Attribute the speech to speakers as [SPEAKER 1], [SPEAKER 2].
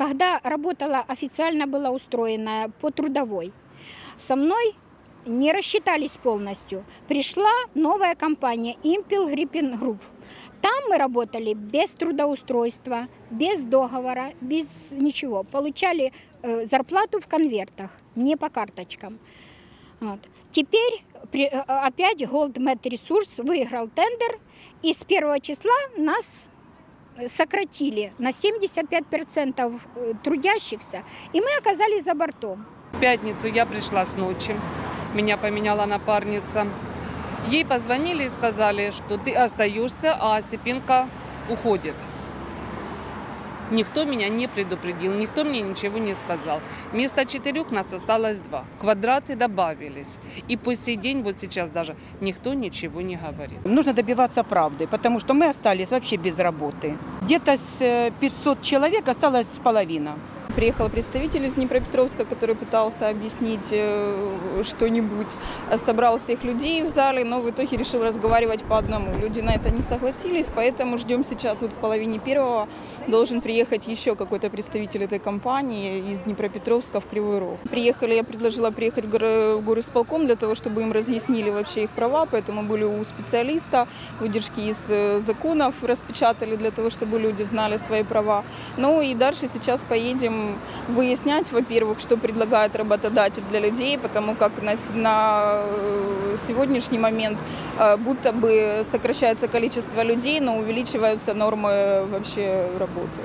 [SPEAKER 1] когда работала официально была устроена по трудовой, со мной не рассчитались полностью. Пришла новая компания Impel Gripping Group. Там мы работали без трудоустройства, без договора, без ничего. Получали э, зарплату в конвертах, не по карточкам. Вот. Теперь при- э, опять Gold Med Resource выиграл тендер, и с первого числа нас сократили на 75% э, трудящихся, и мы оказались за бортом.
[SPEAKER 2] В пятницу я пришла с ночи. Меня поменяла напарница. Ей позвонили и сказали, что ты остаешься, а Осипенко уходит. Никто меня не предупредил, никто мне ничего не сказал. Вместо четырех нас осталось два. Квадраты добавились. И по сей день, вот сейчас даже, никто ничего не говорит.
[SPEAKER 3] Нужно добиваться правды, потому что мы остались вообще без работы. Где-то с э, 500 человек осталось половина.
[SPEAKER 4] Приехал представитель из Днепропетровска, который пытался объяснить э, что-нибудь. Собрал всех людей в зале, но в итоге решил разговаривать по одному. Люди на это не согласились, поэтому ждем сейчас вот к половине первого. Должен приехать еще какой-то представитель этой компании из Днепропетровска в Кривой Рог. Приехали, я предложила приехать в горо- в горисполком для того, чтобы им разъяснили вообще их права, поэтому были у специалиста, выдержки из э, законов распечатали для того, чтобы люди знали свои права. Ну и дальше сейчас поедем выяснять, во-первых, что предлагает работодатель для людей, потому как на, на э, сегодняшний момент э, будто бы сокращается количество людей, но увеличиваются нормы вообще работы.